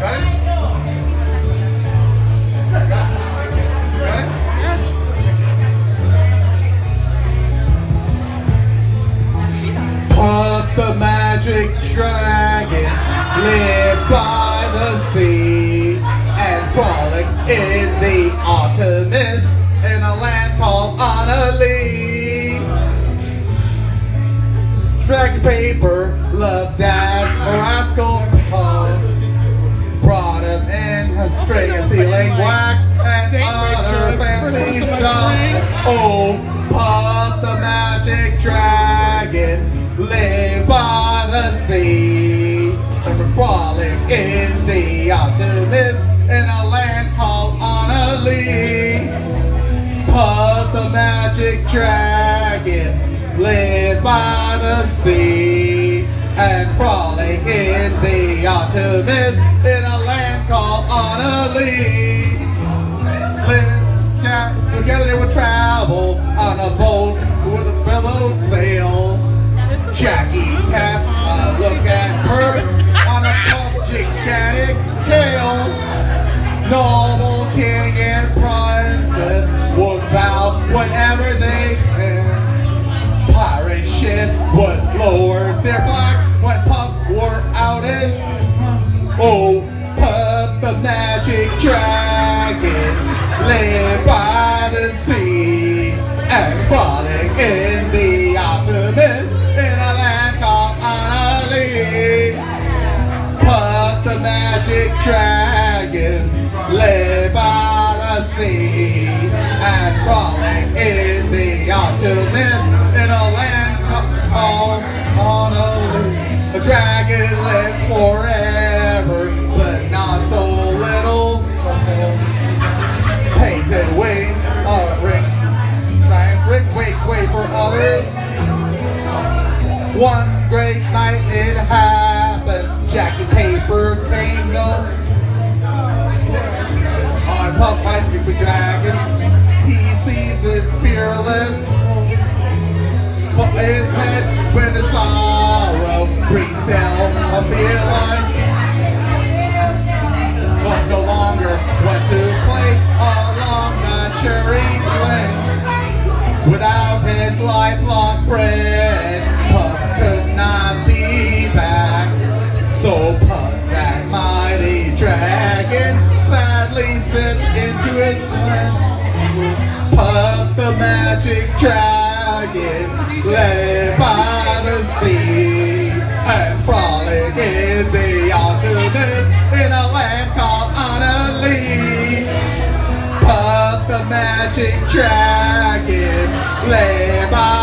Got? The magic dragon live by the sea and in the autumn mist in a land called paper, love dad, rascal in a string of sealing wax and other fancy stuff. Oh, Puff the magic dragon, live by the sea. And we're crawling in the autumn mist in a land called Annalee. Puff the magic dragon, live by the sea. And crawling in the autumn Jack, together they would travel on a boat with a billowed sail. Jackie kept a look at her on a puff gigantic tail. Noble king and princess would bow whenever they can. Pirate ship would lower their flags when Puff wore out his. Oh, magic dragon, live by the sea and frolic in the optimist in a land called Annalee. Puff the magic dragon, live by the sea and frolic in the optimist in a land called Annalee. A dragon lives forever, One great night it happened. Jackie Paper came no. On Puff my stupid dragon, he sees his fearless. But his head when the sorrow brings him a feeling. Dragon, led by the sea, and frolic in the autumn in a land called Annalee. Puff the magic dragon, lay by